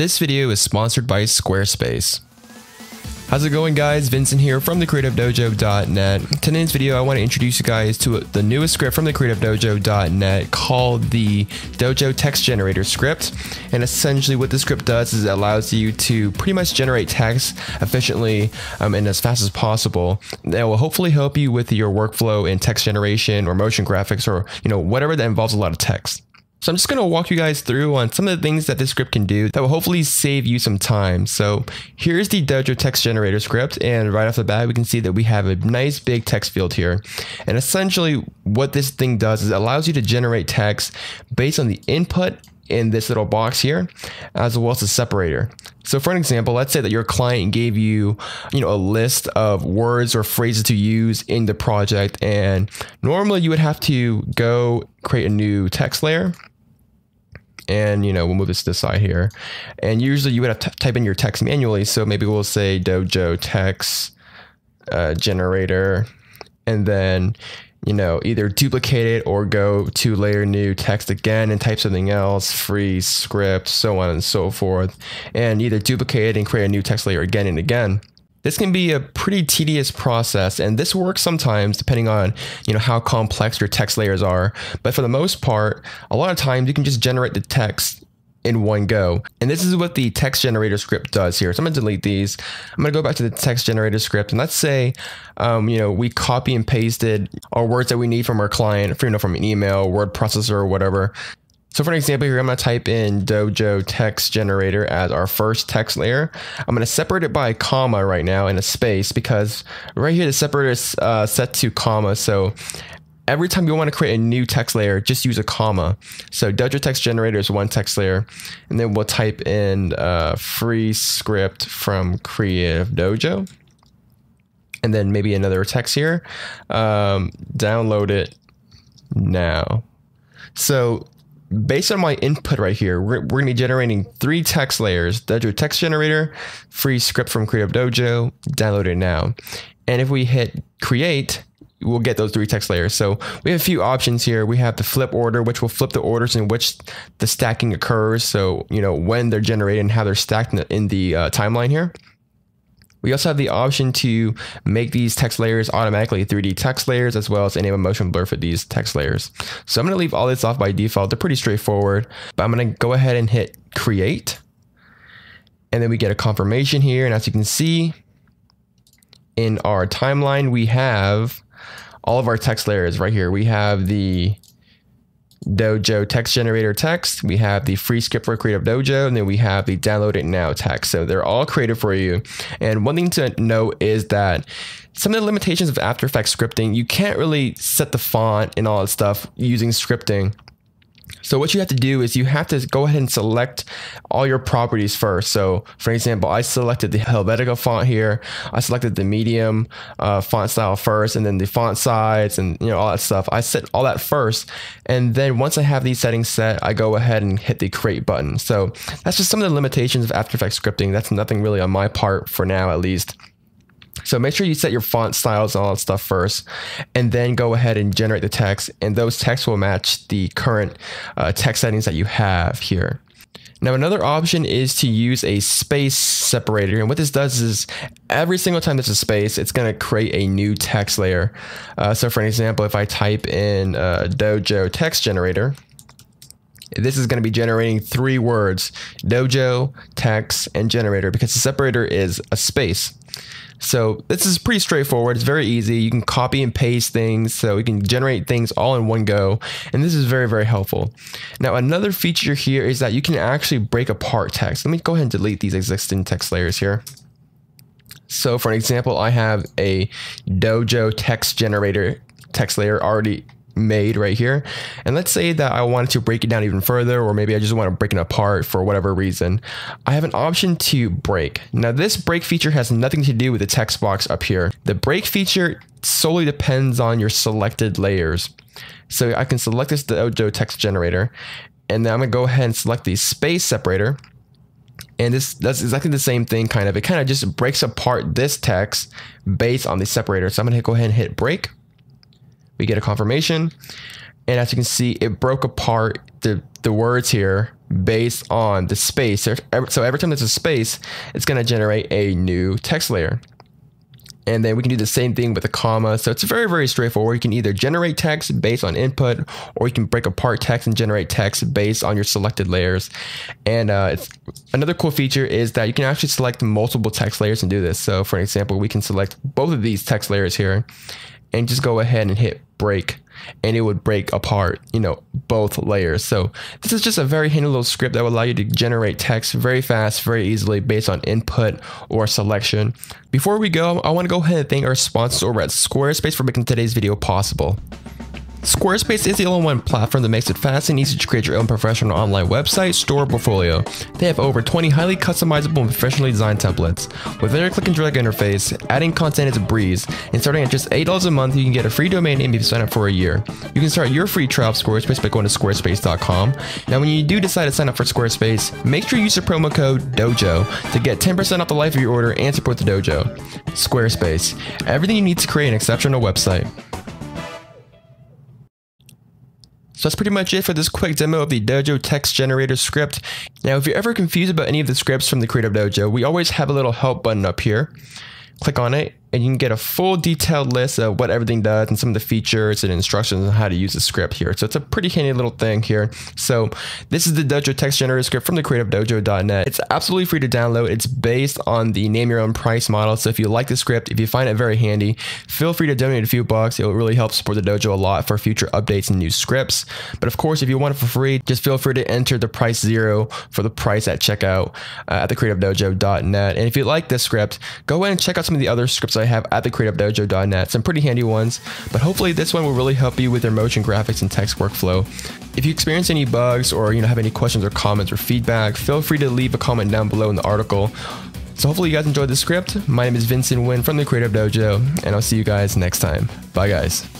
This video is sponsored by Squarespace. How's it going guys? Vincent here from thecreativedojo.net. Today's video I want to introduce you guys to the newest script from thecreativedojo.net called the Dojo Text Generator script. And essentially what this script does is it allows you to pretty much generate text efficiently um, and as fast as possible. That will hopefully help you with your workflow in text generation or motion graphics or you know whatever that involves a lot of text. So I'm just going to walk you guys through on some of the things that this script can do that will hopefully save you some time. So here's the Dojo text generator script. And right off the bat, we can see that we have a nice big text field here. And essentially what this thing does is it allows you to generate text based on the input in this little box here, as well as a separator. So for an example, let's say that your client gave you, you know, a list of words or phrases to use in the project. And normally you would have to go create a new text layer and you know we'll move this to the side here. And usually you would have to type in your text manually. So maybe we'll say dojo text uh, generator. And then you know either duplicate it or go to layer new text again and type something else free script so on and so forth. And either duplicate it and create a new text layer again and again this can be a pretty tedious process and this works sometimes depending on you know how complex your text layers are but for the most part a lot of times you can just generate the text in one go. And this is what the text generator script does here. So I'm gonna delete these. I'm gonna go back to the text generator script and let's say, um, you know, we copy and pasted our words that we need from our client, you know, from an email, word processor or whatever. So for an example here, I'm going to type in Dojo text generator as our first text layer. I'm going to separate it by a comma right now in a space because right here the separator is uh, set to comma. So every time you want to create a new text layer, just use a comma. So Dojo text generator is one text layer. And then we'll type in uh, free script from Creative Dojo. And then maybe another text here. Um, download it now. So based on my input right here, we're, we're going to be generating three text layers, Dojo text generator, free script from Creative Dojo, download it now. And if we hit create, we'll get those three text layers. So we have a few options here. We have the flip order, which will flip the orders in which the stacking occurs. So, you know, when they're generated and how they're stacked in the, in the uh, timeline here. We also have the option to make these text layers automatically 3D text layers as well as enable motion blur for these text layers. So I'm going to leave all this off by default. They're pretty straightforward, but I'm going to go ahead and hit create. And then we get a confirmation here. And as you can see in our timeline, we have all of our text layers right here. We have the Dojo text generator text. We have the free script for Creative Dojo, and then we have the download it now text. So they're all created for you. And one thing to note is that some of the limitations of After Effects scripting, you can't really set the font and all that stuff using scripting. So what you have to do is you have to go ahead and select all your properties first. So for example, I selected the Helvetica font here. I selected the medium uh, font style first and then the font size and you know all that stuff. I set all that first. And then once I have these settings set, I go ahead and hit the create button. So that's just some of the limitations of After Effects scripting. That's nothing really on my part for now, at least. So make sure you set your font styles and all that stuff first, and then go ahead and generate the text, and those texts will match the current uh, text settings that you have here. Now, another option is to use a space separator. And what this does is every single time there's a space, it's going to create a new text layer. Uh, so for an example, if I type in uh, Dojo text generator, this is going to be generating three words, Dojo, text, and generator, because the separator is a space. So this is pretty straightforward. It's very easy. You can copy and paste things, so you can generate things all in one go. And this is very, very helpful. Now, another feature here is that you can actually break apart text. Let me go ahead and delete these existing text layers here. So for an example, I have a Dojo text generator text layer already made right here. And let's say that I wanted to break it down even further, or maybe I just want to break it apart for whatever reason. I have an option to break. Now this break feature has nothing to do with the text box up here. The break feature solely depends on your selected layers. So I can select this Dojo text generator, and then I'm gonna go ahead and select the space separator. And this that's exactly the same thing, kind of. It kind of just breaks apart this text based on the separator. So I'm gonna go ahead and hit break we get a confirmation. And as you can see, it broke apart the, the words here based on the space. So every time there's a space, it's going to generate a new text layer. And then we can do the same thing with a comma. So it's very, very straightforward. You can either generate text based on input, or you can break apart text and generate text based on your selected layers. And uh, another cool feature is that you can actually select multiple text layers and do this. So for example, we can select both of these text layers here and just go ahead and hit break and it would break apart, you know, both layers. So this is just a very handy little script that will allow you to generate text very fast, very easily based on input or selection. Before we go, I want to go ahead and thank our sponsors over at Squarespace for making today's video possible. Squarespace is the all-in-one platform that makes it fast and easy to create your own professional online website, store, or portfolio. They have over 20 highly customizable and professionally designed templates. With their click and drag interface, adding content is a breeze, and starting at just $8 a month, you can get a free domain name if you sign up for a year. You can start your free trial of Squarespace by going to squarespace.com. Now, when you do decide to sign up for Squarespace, make sure you use the promo code DOJO to get 10% off the life of your order and support the dojo. Squarespace, everything you need to create an exceptional website. So that's pretty much it for this quick demo of the Dojo text generator script. Now, if you're ever confused about any of the scripts from the Creative Dojo, we always have a little help button up here. Click on it and you can get a full detailed list of what everything does and some of the features and instructions on how to use the script here. So it's a pretty handy little thing here. So this is the Dojo text generator script from the creativedojo.net. It's absolutely free to download. It's based on the name your own price model. So if you like the script, if you find it very handy, feel free to donate a few bucks. It will really help support the dojo a lot for future updates and new scripts. But of course, if you want it for free, just feel free to enter the price zero for the price at checkout uh, at the creativedojo.net. And if you like this script, go ahead and check out some of the other scripts I have at thecreativedojo.net. Some pretty handy ones, but hopefully this one will really help you with your motion graphics and text workflow. If you experience any bugs or you know have any questions or comments or feedback, feel free to leave a comment down below in the article. So hopefully you guys enjoyed the script. My name is Vincent Wynn from the Creative Dojo, and I'll see you guys next time. Bye guys.